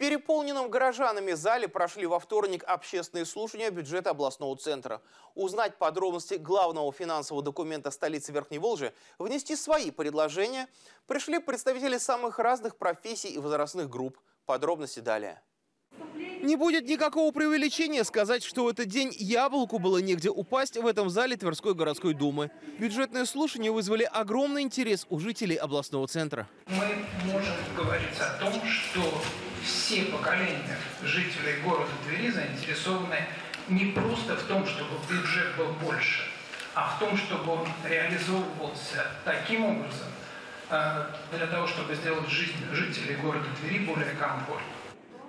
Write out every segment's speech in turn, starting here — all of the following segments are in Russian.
переполненном горожанами зале прошли во вторник общественные слушания бюджета областного центра. Узнать подробности главного финансового документа столицы Верхней Волжи, внести свои предложения пришли представители самых разных профессий и возрастных групп. Подробности далее. Не будет никакого преувеличения сказать, что в этот день яблоку было негде упасть в этом зале Тверской городской думы. Бюджетные слушания вызвали огромный интерес у жителей областного центра. Мы можем говорить о том, что все поколения жителей города Твери заинтересованы не просто в том, чтобы бюджет был больше, а в том, чтобы он реализовывался таким образом, э, для того, чтобы сделать жизнь жителей города Твери более комфортной.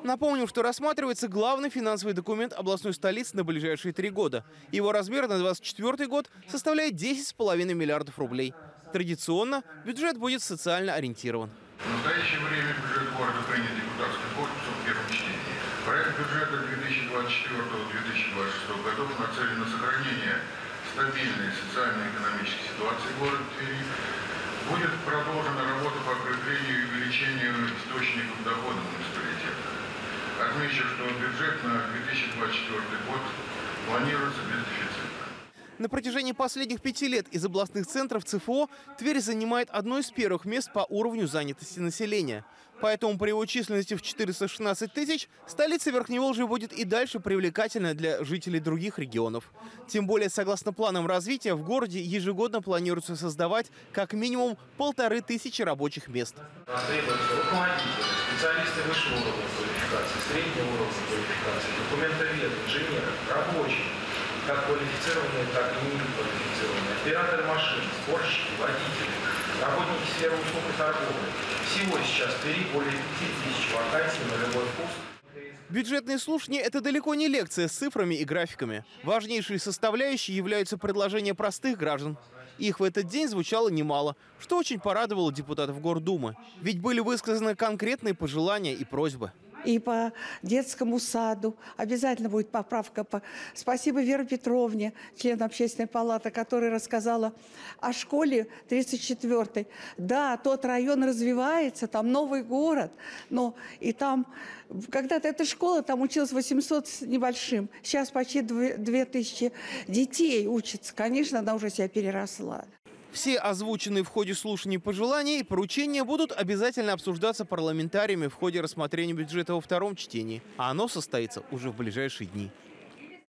Напомним, что рассматривается главный финансовый документ областной столицы на ближайшие три года. Его размер на 2024 год составляет 10,5 миллиардов рублей. Традиционно бюджет будет социально ориентирован. В настоящее время города принят депутатским корпусом в первом чтении. Проект бюджета 2024-2026 годов нацелен на сохранение стабильной социально-экономической ситуации города Твери. Будет продолжена работа по укреплению и увеличению источников дохода муниципалитета. Отмечу, что бюджет на 2024 год планируется без дефицита. На протяжении последних пяти лет из областных центров ЦФО Тверь занимает одно из первых мест по уровню занятости населения. Поэтому при его численности в 416 тысяч столица Верхней Волжи будет и дальше привлекательна для жителей других регионов. Тем более, согласно планам развития, в городе ежегодно планируется создавать как минимум полторы тысячи рабочих мест. Специалисты высшего уровня квалификации, среднего уровня квалификации, документоведы, инженеры, рабочие как квалифицированные, так и неквалифицированные, операторы машин, сборщики, водители, работники сферы услуг и торговли. Всего сейчас в Твери более 5 тысяч вакансий на любой вкус. Бюджетные слушания – это далеко не лекция с цифрами и графиками. Важнейшие составляющие являются предложения простых граждан. Их в этот день звучало немало, что очень порадовало депутатов Гордумы. Ведь были высказаны конкретные пожелания и просьбы и по детскому саду. Обязательно будет поправка. По... Спасибо Вере Петровне, члену общественной палаты, которая рассказала о школе 34-й. Да, тот район развивается, там новый город, но и там, когда-то эта школа, там училось 800 с небольшим. Сейчас почти 2000 детей учатся. Конечно, она уже себя переросла. Все озвученные в ходе слушаний пожелания и поручения будут обязательно обсуждаться парламентариями в ходе рассмотрения бюджета во втором чтении, а оно состоится уже в ближайшие дни.